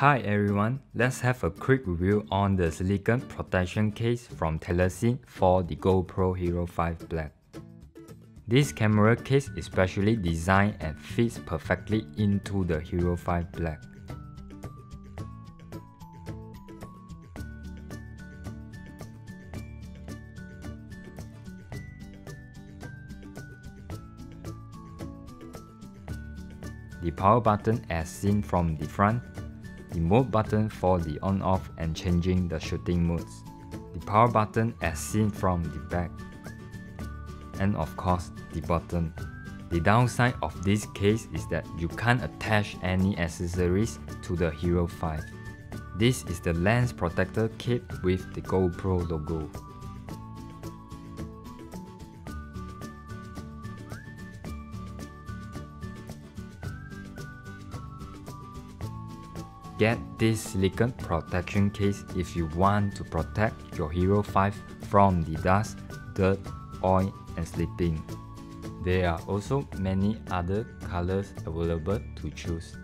Hi everyone, let's have a quick review on the silicone protection case from Telesin for the GoPro Hero 5 Black. This camera case is specially designed and fits perfectly into the Hero 5 Black. The power button as seen from the front the mode button for the on off and changing the shooting modes, the power button as seen from the back, and of course the button. The downside of this case is that you can't attach any accessories to the Hero 5. This is the lens protector kit with the GoPro logo. Get this silicone protection case if you want to protect your Hero 5 from the dust, dirt, oil and slipping. There are also many other colors available to choose.